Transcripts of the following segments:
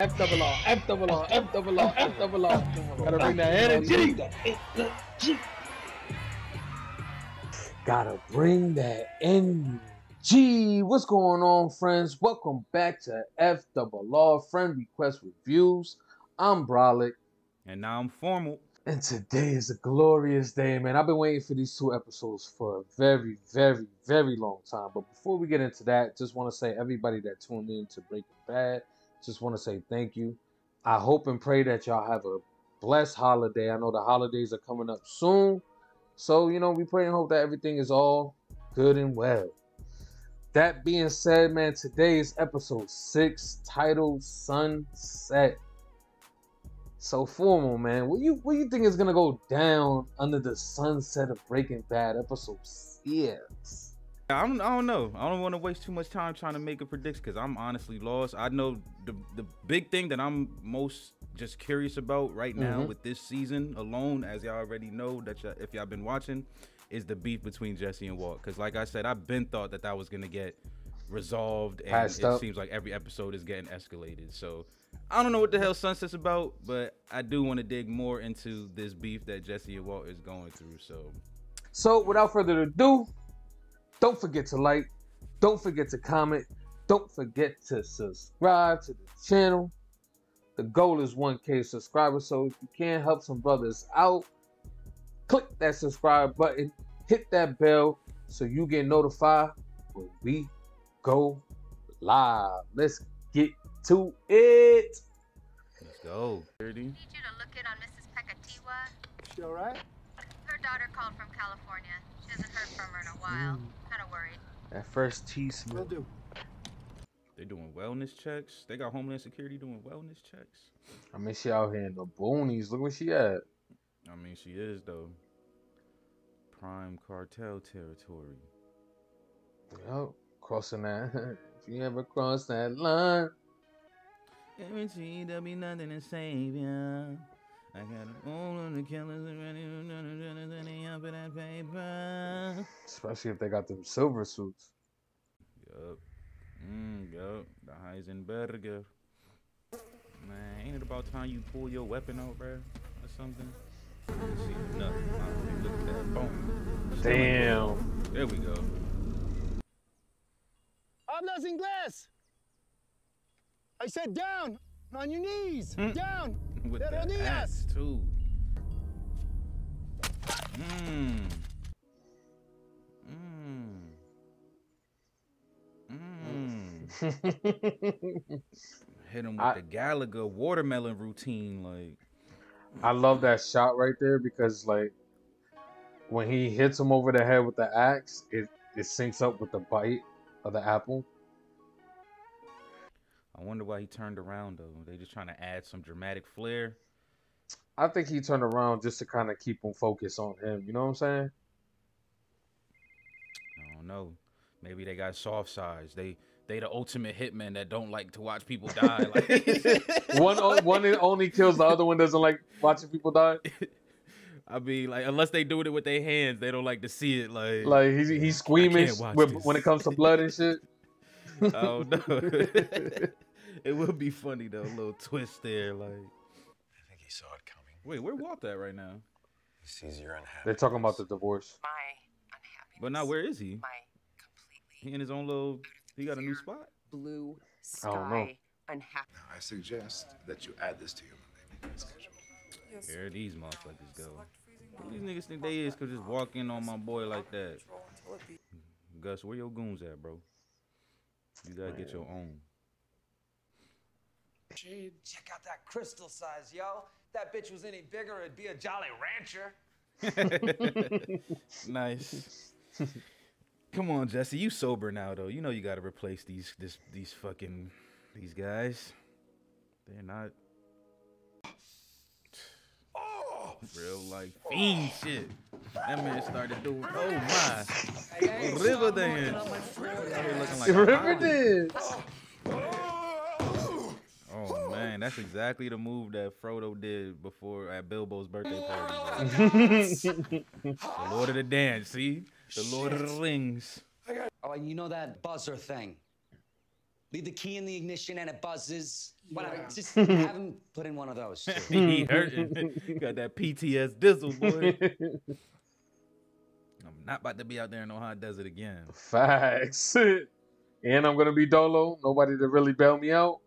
F double R, F double R, F double R, F double R. Gotta bring that energy. Gotta bring that energy. What's going on, friends? Welcome back to F double R Friend Request Reviews. I'm Bralik. And now I'm formal. And today is a glorious day, man. I've been waiting for these two episodes for a very, very, very long time. But before we get into that, just want to say everybody that tuned in to Breaking Bad, just want to say thank you. I hope and pray that y'all have a blessed holiday. I know the holidays are coming up soon. So, you know, we pray and hope that everything is all good and well. That being said, man, today is episode six, titled Sunset. So formal, man. What you what you think is gonna go down under the sunset of Breaking Bad episode six? I don't, I don't know. I don't want to waste too much time trying to make a prediction because I'm honestly lost. I know the the big thing that I'm most just curious about right now Mhm. with this season alone, as y'all already know that y'all, if y'all been watching, is the beef between Jesse and Walt. Because like I said, I've been thought that that was gonna get resolved, and Patched it up. seems like every episode is getting escalated. So I don't know what the hell Sunset's about, but I do want to dig more into this beef that Jesse and Walt is going through. So So without further ado, don't forget to like, don't forget to comment, don't forget to subscribe to the channel. The goal is 1K subscribers, so if you can help some brothers out, click that subscribe button, hit that bell so you get notified when we go live. Let's get to it. let's go. 30. need you to look in on Mrs. Pekatiwa. She all right? Her daughter called from California. She hasn't heard from her in a while. Mm. Kind of worried. That first T Will smell. do. They doing wellness checks. They got Homeland Security doing wellness checks. I mean, she out here in the boonies. Look where she at. I mean, she is though. Prime cartel territory. Yep, crossing that. if you ever cross that line, Guaranteed there'll be nothing to save ya. I got all of the killers ready up for that paper. especially if they got them silver suits. Yup. Mm, yup. The Heisenberger. Man, ain't it about time you pull your weapon out, bruh? Or something? Let's see. No. Uh, look at that. Boom. Damn. There we go. Hablas glass. I said down on your knees. Hmm. Down. With the axe, too. Mmm. Mmm. Mmm. Hit him with I- the Gallagher watermelon routine, like. I love that shot right there because like when he hits him over the head with the axe, it it syncs up with the bite of the apple. I wonder why he turned around though. They just trying to add some dramatic flair. I think he turned around just to kind of keep him focused on him. You know what I'm saying? I don't know. Maybe they got soft sides. They they the ultimate hitmen that don't like to watch people die. Like one o- one only kills the other one doesn't like watching people die. I mean, like unless they do it with their hands, they don't like to see it. Like, Like he's he's squeamish with, when it comes to blood and shit. I don't know. it would be funny though, a little twist there. Like, I think he saw it coming. wait, where Walt at right now? He sees you're unhappy. They're talking about the divorce. My unhappiness. But now where is he? My completely. He completely in his own little. He got a new spot. blue I don't know. sky unhappy. Now, I suggest that you add this to your Monday meeting schedule. Here these motherfuckers go. Who these niggas think they is could just walk in on my boy like that. Gus, where your goons at, bro? You gotta get your own. Check out that crystal size, yo. If that bitch was any bigger, it'd be a Jolly Rancher. nice. Come on, Jesse. You sober now though. You know you gotta replace these this these fucking these guys. They're not oh! real like fiend shit. That man started doing oh my river dance. Out here looking like a River clown. dance. Oh man, that's exactly the move that Frodo did before at Bilbo's birthday party. the Lord of the Dance, see? The Lord of the Rings. Oh, and you know that buzzer thing? Leave the key in the ignition and it buzzes. Whatever. Just have him put in one of those. too. he hurting. Got that PTS dizzle, boy. I'm not about to be out there in no hot desert again. Facts. and I'm gonna be dolo. Nobody to really bail me out.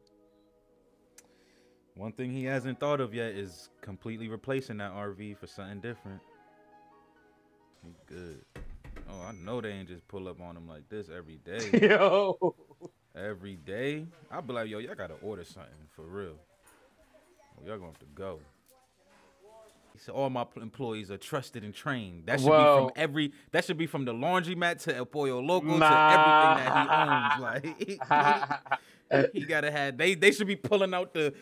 One thing he hasn't thought of yet is completely replacing that RV for something different. He good. Oh, I know they ain't just pull up on him like this every day. Yo. every day. I'll be like, yo, y'all gotta order something for real. Oh, y'all gonna have to go. He said all my employees are trusted and trained. That should Well- be from every. That should be from the laundromat to El Pollo Loco Nah. to everything that he owns. Like he gotta have. They they should be pulling out the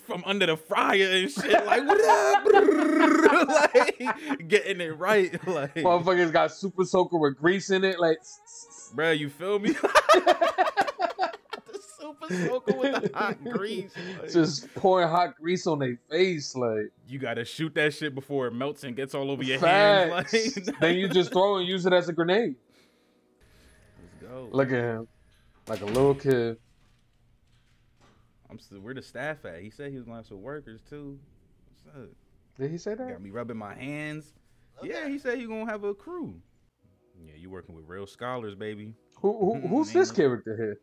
from under the fryer and shit. Like what up? like getting it right. Like Motherfuckers got super soaker with grease in it. Like, Bruh, you feel me? the super soaker with the hot grease. like, just pouring hot grease on their face. Like, you gotta shoot that shit before it melts and gets all over your facts. hands. Like, then you just throw and use it as a grenade. let's go. Look at him. Like a little kid. I'm still, where the staff at? He said he was gonna have some workers too. What's up? Did he say that? Got me rubbing my hands. Yeah, he said he gonna have a crew. Yeah, you working with real scholars, baby. Who, who who's this character here?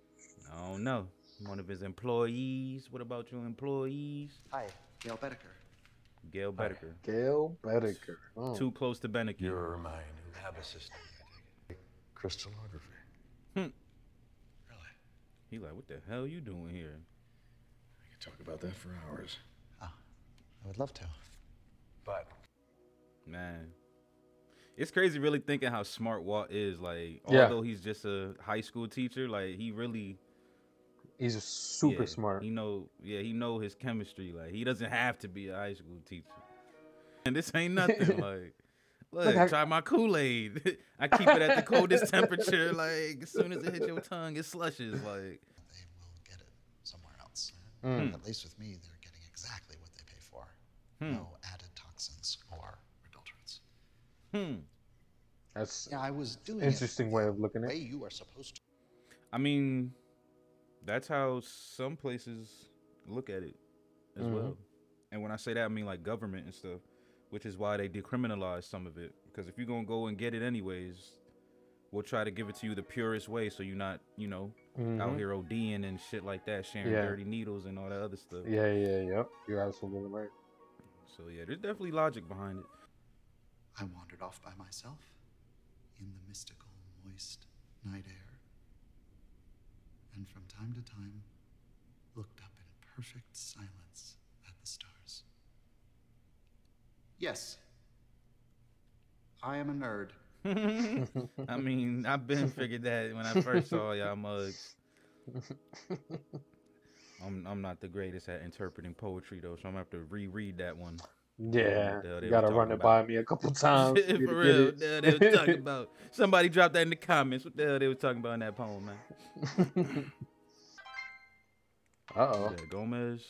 I don't know. One of his employees. What about your employees? Hi, Gale Boetticher. Gale Boetticher. Gale Boetticher. Oh. Too close to Beneke. You're my new lab assistant, I. Crystallography. Hmm. Really? He like, what the hell you doing here? I could talk about that for hours. Ah, I would love to. But Man. It's crazy really thinking how smart Walt is. Like, Yeah. although he's just a high school teacher, like he really He's super yeah, smart. He know yeah, he know his chemistry. Like he doesn't have to be a high school teacher. And this ain't nothing. like look, Look, I- try my Kool-Aid. I keep it at the coldest temperature. Like as soon as it hits your tongue, it slushes. Like They will get it somewhere else. Mm. At least with me, they're getting exactly what they pay for. Hmm. No added toxins or adulterants. hmm. That's Yeah, I was doing interesting it way of looking at way it. you are supposed to. I mean, that's how some places look at it as Mhm. well. And when I say that, I mean like government and stuff, which is why they decriminalize some of it. Because if you're gonna go and get it anyways, we'll try to give it to you the purest way, so you're not, you know, out Mhm. here ODing and shit like that, sharing Yeah. dirty needles and all that other stuff. Yeah, yeah, yep. You're absolutely right. So yeah, there's definitely logic behind it. I wandered off by myself in the mystical, moist night air. And from time to time, looked up in perfect silence at the stars. Yes, I am a nerd. I mean, I've been figured that when I first saw y'all mugs. I'm I'm not the greatest at interpreting poetry though, so I'm gonna have to reread that one. Yeah, the they you gotta run talking it by me a couple times. For for me to get real, it. the hell they was talking about. Somebody dropped that in the comments. What the hell they was talking about in that poem, man? Uh oh. Yeah, Gomez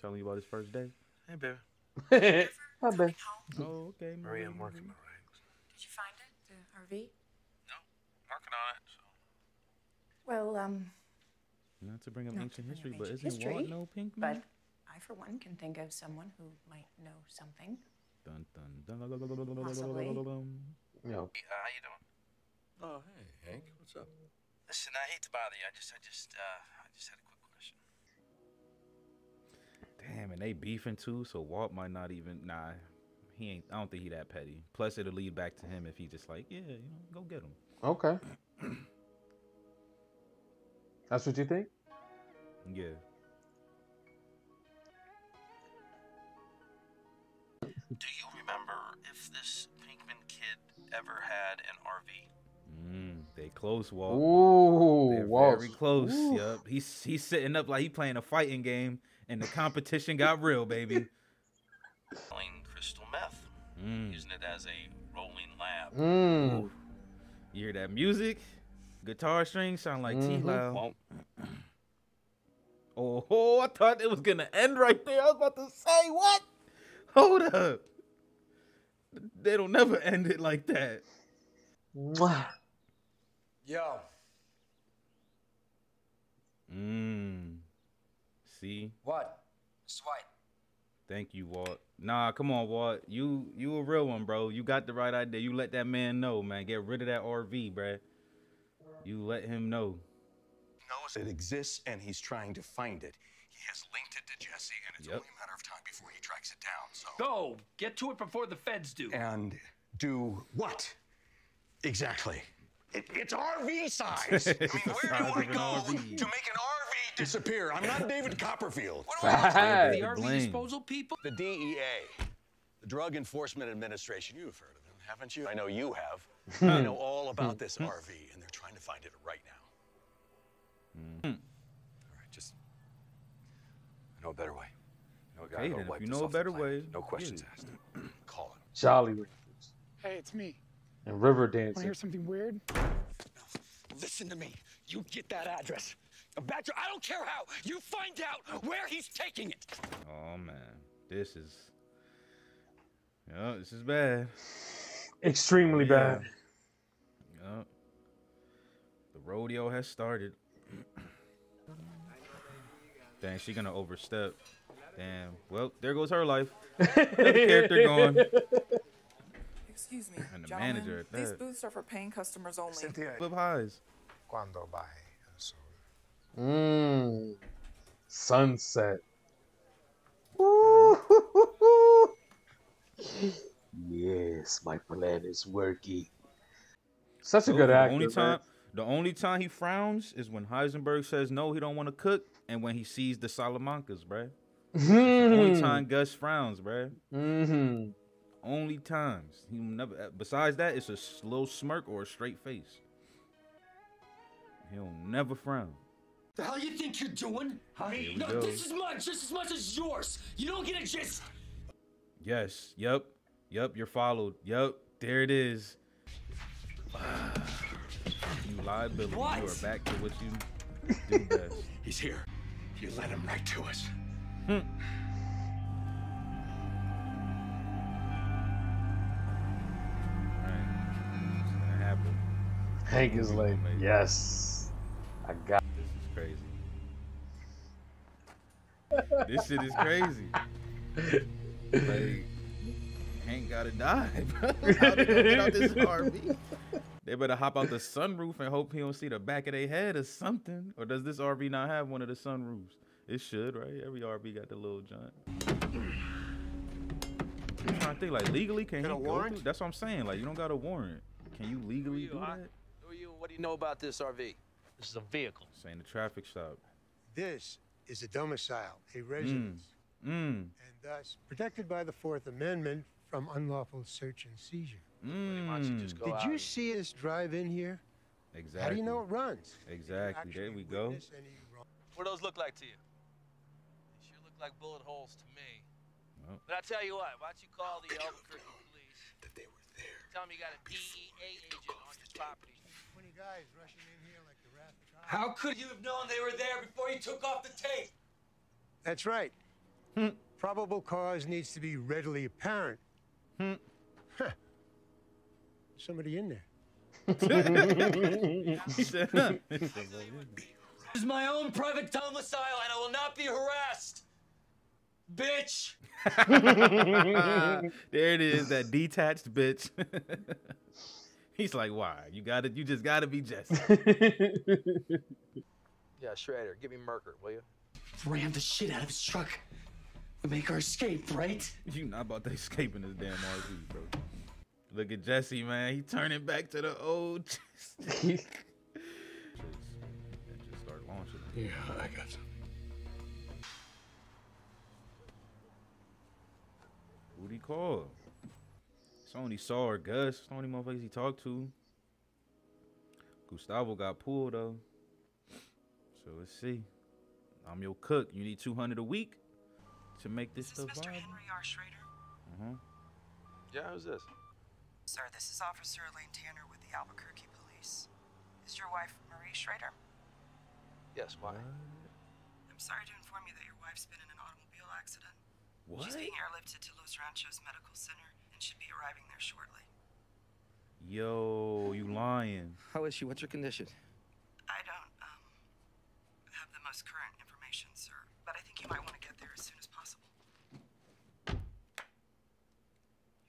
telling you about his first day. hey, baby. Hi, babe. Oh, okay. Maria, I'm working my rings. Did you find it, the RV? Working on it. So. Well, um, Not to bring up ancient bring up history, but isn't Walt no pink but? I, for one, can think of someone who might know something. Dun, dun, dun, Possibly. dun. You know, Hey, uh, how you doing? Oh, hey, Hank. What's up? Listen, I hate to bother you. I just, I just, uh, I just had a quick question. Damn, and they beefing too, so Walt might not even. Nah, he ain't. I don't think he that petty. Plus, it'll lead back to him if he just like, yeah, you know, go get him. okay. That's what you think? Yeah. Do you remember if this Pinkman kid ever had an RV? Mm, they close, Walt. Ooh, They're Walt. very close. Ooh. Yup. He's he's sitting up like he playing a fighting game, and the competition got real, baby. Selling crystal meth, Mm. using it as a rolling lab. Mm. You hear that music? Guitar strings sound like T Mhm. Loud. Oh, oh, I thought it was gonna end right there. I was about to say what? Hold up. They don't never end it like that. Mwah. Yo. Mmm. See? What? Swipe. Thank you, Walt. Nah, come on, Walt. You you a real one, bro. You got the right idea. You let that man know, man. Get rid of that RV, bruh. You let him know. knows it exists and he's trying to find it. He has linked it to Jesse, and it's Yep. only a matter of time before he tracks it down. So Go! Get to it before the feds do. and do what exactly? It, it's RV size. I mean, where do size you want of to an go to make an RV disappear? I'm not David Copperfield. Facts. the RV disposal people? The DEA, the Drug Enforcement Administration. You've heard of them, haven't you? I know you have. they know all about this RV, and they're trying to find it right now. Hmm. All right, just. I know a better way. I know a guy Okay, then, if wipe you know a better way, No questions yeah. asked. Call him. Jolly Ranchers Hey, it's me. and River Want to hear something weird? Listen to me. You get that address. Badger, I don't care how. You find out where he's taking it. Oh man. This is Yeah, this is bad. Extremely Yeah. bad. Yup. The rodeo has started. Dang, she gonna overstep. Damn. Well, there goes her life. Character gone. Excuse me, And the gentlemen. manager at These booths are for paying customers only. Flip highs. Quando baje el sol. Mmm. Sunset. Ooh. Yes, my plan is working. Such a Told good you, actor. The only man. time, the only time he frowns is when Heisenberg says no, he don't want to cook, and when he sees the Salamancas, bruh. That's the only time Gus frowns, bruh. Mhm. Only times. He never. uh, Besides that, it's a slow smirk or a straight face. He'll never frown. The hell you think you're doing? Huh? Here we No, go. this is mine just as much as yours. You don't get a just. Yes. Yep. Yep. You're followed. Yep. There it is. you liability. You are back to what you do best. He's here. You led him right to us. Hmm. Right. It's gonna happen. Hank is like, Amazing. yes, I got. This is crazy. this shit is crazy. Like, Hank gotta die, bro. How they gonna get out this RV? They better hop out the sunroof and hope he don't see the back of their head or something. Or does this RV not have one of the sunroofs? It should, right? Every RV got the little joint. I'm trying to think, like legally, can he go through? That's what I'm saying. Like, you don't got a warrant. Can you legally do huh? that? Who are you? What do you know about this RV? This is a vehicle. Saying the traffic stop. This is a domicile, a residence, Mm. and thus protected by the Fourth Amendment from unlawful search and seizure. Mm. just go Did out you and- see us drive in here? Exactly. How do you know it runs? Exactly. There we go. witness any wrong- What do those look like to you? They sure look like bullet holes to me. Well. But I tell you what, why don't you call the Albuquerque police? That they were there. Tell them you got a DEA agent on your property. 20 guys rushing in here like the wrath of God. How could you have known they were there before you took off the tape? That's right. Hmm. Probable cause needs to be readily apparent. Hmm. Huh. Somebody in there. He said, huh. He said, well, yeah. This is my own private domicile and I will not be harassed. Bitch! there it is, that detached bitch. He's like, why? You got to You just got to be Jesse. Yeah, Schrader, give me Merker, will you? Ram the shit out of his truck. We make our escape, right? You not about to escape in this damn RV, bro. Look at Jesse, man. He turning back to the old. Jesse. just, just start launching. Yeah, I got something. Who'd he call? It's only Saul or Gus. It's the only motherfuckers he talked to. Gustavo got pulled though. So let's see. I'm your cook. You need 200 a week to make this this stuff Mr. viable. Henry R. Schrader? Uh-huh. Yeah, who's this? Sir, this is Officer Elaine Tanner with the Albuquerque Police. Is your wife Marie Schrader? Yes, why? I'm sorry to inform you that your wife's been in an automobile accident. What? She's being airlifted to Los Ranchos Medical Center and should be arriving there shortly. Yo, you lying. How is she? What's her condition? I don't, um, have the most current information, sir, but I think you might want to get there as soon as possible.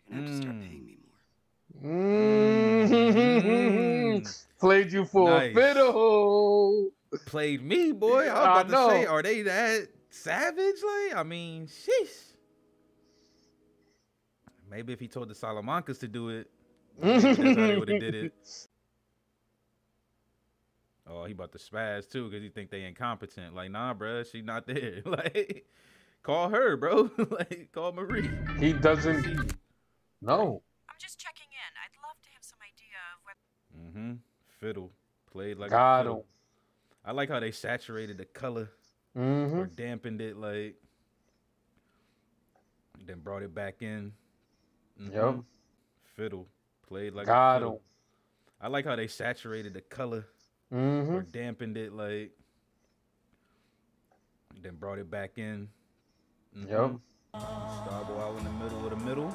You're gonna have to start paying me Mm. Played you for Nice. a fiddle. Played me, boy. I was I about to say, know. are they that savage? Like, I mean, sheesh. Maybe if he told the Salamancas to do it, maybe that's how they would have did it. Oh, he about to spaz too because he think they incompetent. Like, nah, bruh, she not there. like, call her, bro. like, call Marie. He doesn't. No. I'm just checking in. I'd love to have some idea of what. Mm-hmm. Fiddle played like Got a him. I like how they saturated the color or Mhm. dampened it, like then brought it back in. Yep. Mhm. Fiddle played like Got a fiddle. him. I like how they saturated the color or Mhm. dampened it, like then brought it back in. Yep. Mhm. Starboy out in the middle of the middle.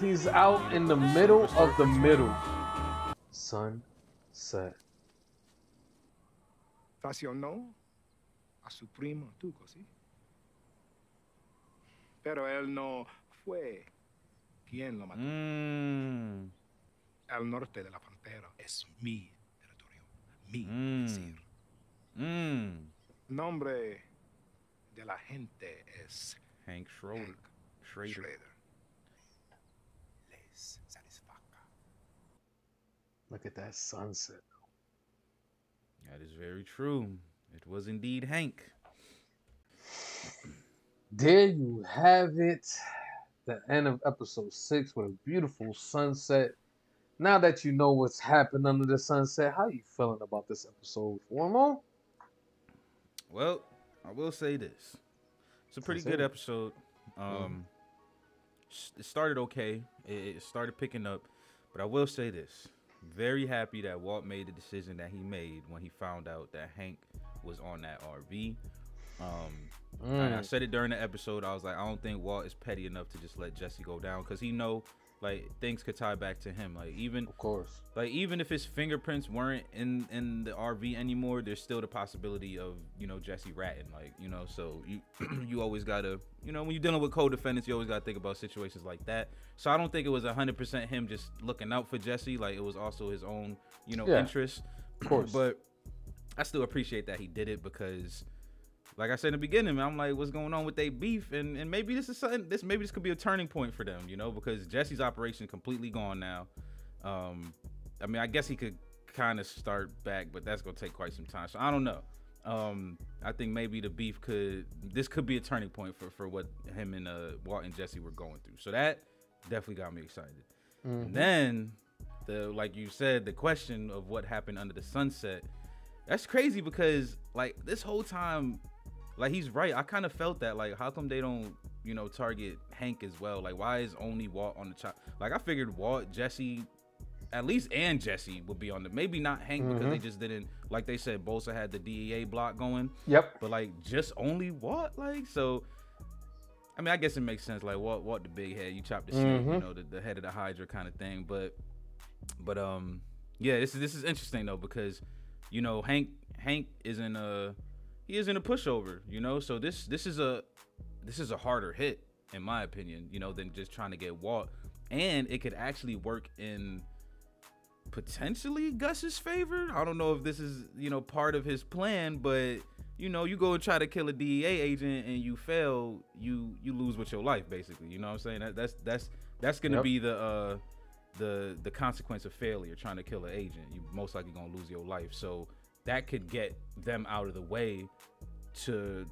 He's out in the middle of the middle. Sunset. Estacionó a su primo Tuco, ¿sí? Pero él no fue quien lo mató. Mm. Al norte de la frontera. Es mi territorio. Mi Mm. Mm. Nombre de la gente es Hank Schroeder. Schrader. Schrader. Les satisfaca. Look at that sunset. That is very true. It was indeed Hank. There you have it. The end of episode six with a beautiful sunset. Now that you know what's happened under the sunset, how are you feeling about this episode, Formo? Well, I will say this. It's a pretty good it. episode. Um s- it started okay. It, it started picking up, but I will say this. Very happy that Walt made the decision that he made when he found out that Hank was on that RV. Um and I Mm. said it during the episode. I was like, I don't think Walt is petty enough to just let Jesse go down because he know like things could tie back to him. Like even Of course. like even if his fingerprints weren't in in the RV anymore, there's still the possibility of you know Jesse ratting. Like you know, so you you always gotta you know when you're dealing with co-defendants, you always gotta think about situations like that. So I don't think it was hundred percent him just looking out for Jesse. Like it was also his own you know Yeah, interest. of course. but I still appreciate that he did it because like I said in the beginning, man, I'm like, what's going on with they beef? And and maybe this is something. This maybe this could be a turning point for them, you know, because Jesse's operation completely gone now. Um, I mean, I guess he could kind of start back, but that's gonna take quite some time. So I don't know. Um, I think maybe the beef could. This could be a turning point for for what him and uh Walt and Jesse were going through. So that definitely got me excited. Mhm. And then the like you said, the question of what happened under the sunset. That's crazy because like this whole time, like he's right. I kind of felt that. Like, how come they don't, you know, target Hank as well? Like, why is only Walt on the chop? Like, I figured Walt, Jesse, at least and Jesse would be on the. Maybe not Hank because they Mhm. just didn't. Like they said, Bolsa had the DEA block going. Yep. But like, just only Walt. Like, so. I mean, I guess it makes sense. Like, Walt, Walt the big head, you chop the snake, you Mhm. know, the, the head of the Hydra kind of thing. But, but um, yeah, this is this is interesting though because, you know, Hank Hank isn't a he isn't a pushover, you know. So this this is a this is a harder hit in my opinion, you know, than just trying to get Walt, and it could actually work in potentially Gus's favor. I don't know if this is you know part of his plan, but you know, you go and try to kill a DEA agent and you fail, you you lose with your life basically. You know what I'm saying? That, that's that's that's gonna Yep. be the uh the the consequence of failure trying to kill an agent. You most likely gonna lose your life. So that could get them out of the way to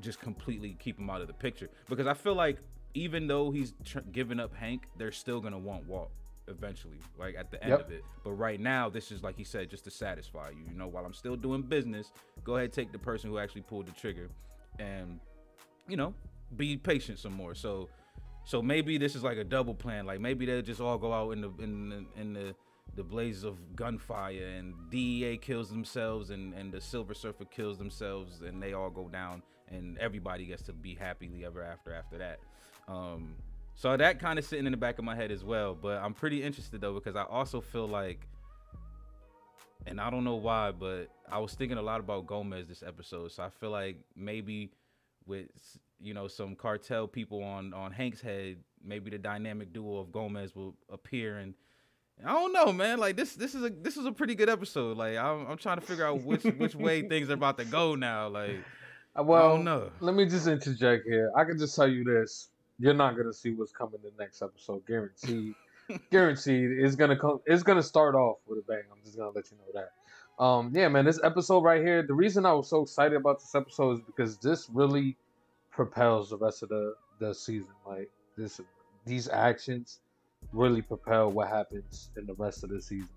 just completely keep him out of the picture. Because I feel like even though he's tr- giving up Hank, they're still gonna want Walt eventually, like at the end Yep. of it. But right now, this is like he said, just to satisfy you. You know, while I'm still doing business, go ahead take the person who actually pulled the trigger, and you know, be patient some more. So, so maybe this is like a double plan. Like maybe they'll just all go out in the in the, in the the blazes of gunfire and DEA kills themselves and and the Silver Surfer kills themselves and they all go down and everybody gets to be happily ever after after that. Um, so that kind of sitting in the back of my head as well. But I'm pretty interested though because I also feel like and I don't know why, but I was thinking a lot about Gomez this episode. So I feel like maybe with you know some cartel people on on Hank's head, maybe the dynamic duo of Gomez will appear and. I don't know, man. Like this, this is a this is a pretty good episode. Like I'm, I'm trying to figure out which which way things are about to go now. Like, well, I don't know. Let me just interject here. I can just tell you this: you're not gonna see what's coming the next episode, guaranteed. guaranteed. It's gonna come. It's gonna start off with a bang. I'm just gonna let you know that. Um, yeah, man. This episode right here. The reason I was so excited about this episode is because this really propels the rest of the the season. Like this, these actions really propel what happens in the rest of the season,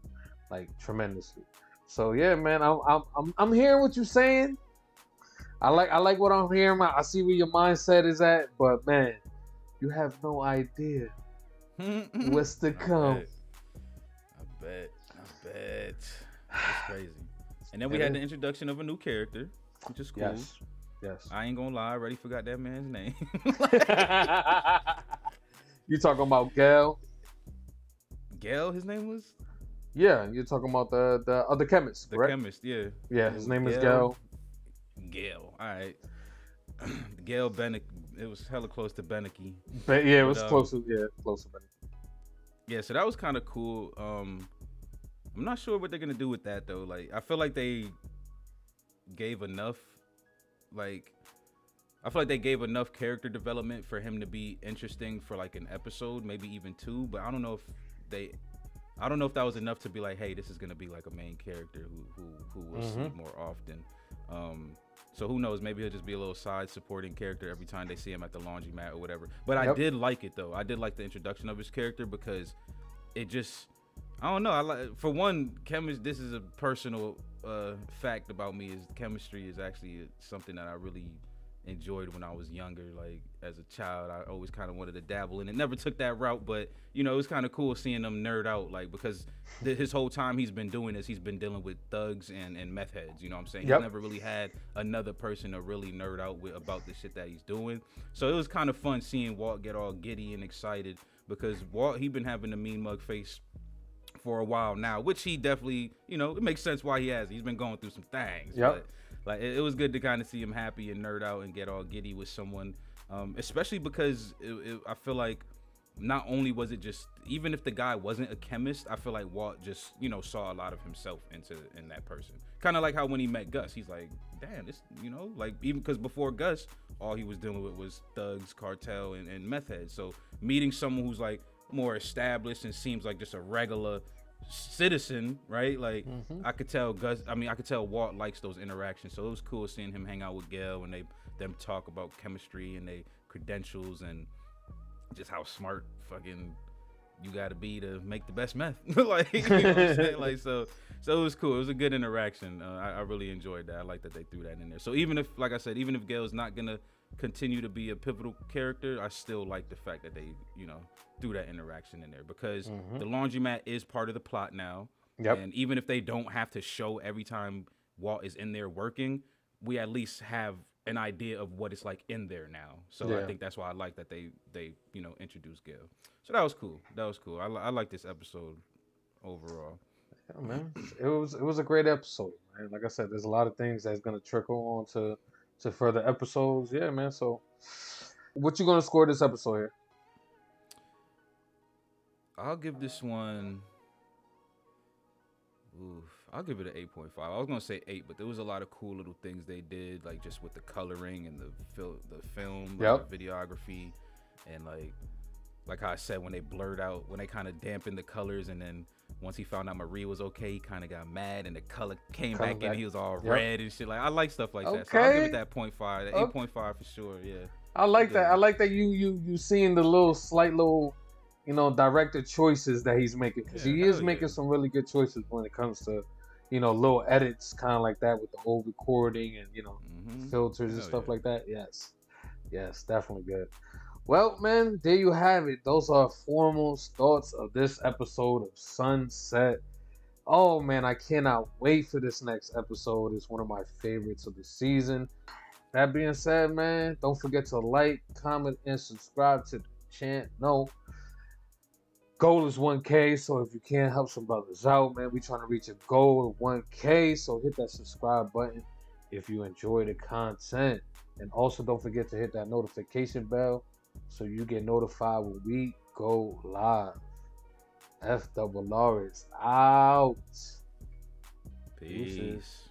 like tremendously. So yeah, man, I'm I'm I'm, I'm hearing what you're saying. I like I like what I'm hearing. I see where your mindset is at, but man, you have no idea what's to come. I bet. I bet. That's crazy. And then we had the introduction of a new character, which is cool. Yes. Yes. I ain't gonna lie, I already forgot that man's name. you talking about Gale? Gale, his name was? Yeah, you're talking about the the other chemist, The correct? chemist, yeah. Yeah, his name is Gale. Gale. All right. Gale Bennick. It was hella close to Bennicky. But yeah, it was But, um, close to yeah, close to. Yeah, so that was kind of cool. Um, I'm not sure what they're gonna do with that though. Like, I feel like they gave enough. Like, I feel like they gave enough character development for him to be interesting for like an episode, maybe even two. But I don't know if they. I don't know if that was enough to be like, hey, this is gonna be like a main character who who who we'll see Mhm. more often. Um, so who knows? Maybe he'll just be a little side supporting character every time they see him at the laundromat or whatever. But I did like it though. I did like the introduction of his character because it just I don't know. I like for one, chemist. This is a personal uh, fact about me is chemistry is actually something that I really enjoyed when I was younger. Like as a child, I always kind of wanted to dabble in it. Never took that route, but you know, it was kind of cool seeing them nerd out. Like because th- his whole time he's been doing this, he's been dealing with thugs and, and meth heads. You know what I'm saying? Yep. He's never really had another person to really nerd out with about the shit that he's doing. So it was kind of fun seeing Walt get all giddy and excited because Walt he been having a mean mug face for a while now, which he definitely, you know, it makes sense why he has. He's been going through some things. Yep. But like it, it was good to kind of see him happy and nerd out and get all giddy with someone, um, especially because it, it, I feel like not only was it just even if the guy wasn't a chemist, I feel like Walt just you know saw a lot of himself into in that person. Kind of like how when he met Gus, he's like, damn, this you know like even because before Gus, all he was dealing with was thugs, cartel, and, and meth heads. So meeting someone who's like more established and seems like just a regular citizen, right? Like Mhm. I could tell Gus. I mean, I could tell Walt likes those interactions. So it was cool seeing him hang out with Gale and they them talk about chemistry and they credentials and just how smart fucking you got to be to make the best meth. like, you know what I'm saying? like so, so it was cool. It was a good interaction. Uh, I, I really enjoyed that. I like that they threw that in there. So even if, like I said, even if Gale's not gonna continue to be a pivotal character, I still like the fact that they, you know, threw that interaction in there because Mhm. the laundromat is part of the plot now. Yep. And even if they don't have to show every time Walt is in there working, we at least have an idea of what it's like in there now. So I think that's why I like that they they you know introduced Gale. So that was cool. That was cool. I, I like this episode overall. Yeah, man. It was it was a great episode, man. Like I said, there's a lot of things that's gonna trickle on to further episodes. Yeah, man. So, what you gonna score this episode here? I'll give this one. Oof, I'll give it an eight point five. I was gonna say eight, but there was a lot of cool little things they did, like just with the coloring and the fil- the film, like Yep. the videography, and like like how I said when they blurred out, when they kind of dampened the colors, and then once he found out Marie was okay, he kind of got mad, and the color came Color back, back. in. He was all Yep. red and shit. Like I like stuff like that. So I'll give Okay. it that point five, that Okay. eight point five for sure. Yeah. I like Good. that. I like that you you you seeing the little slight little, you know, director choices that he's making because Yeah, he is hell making some really good choices when it comes to, you know, little edits kind of like that with the old recording and you know Mhm. filters and stuff yeah. like that. Yes, yes, definitely good. Well, man, there you have it. Those are formal thoughts of this episode of Sunset. Oh, man, I cannot wait for this next episode. It's one of my favorites of the season. That being said, man, don't forget to like, comment, and subscribe to the channel. No. Goal is 1K, so if you can't help some brothers out, man, we trying to reach a goal of 1K, so hit that subscribe button if you enjoy the content. And also don't forget to hit that notification bell so you get notified when we go live. F double Lawrence out. Peace. Peace.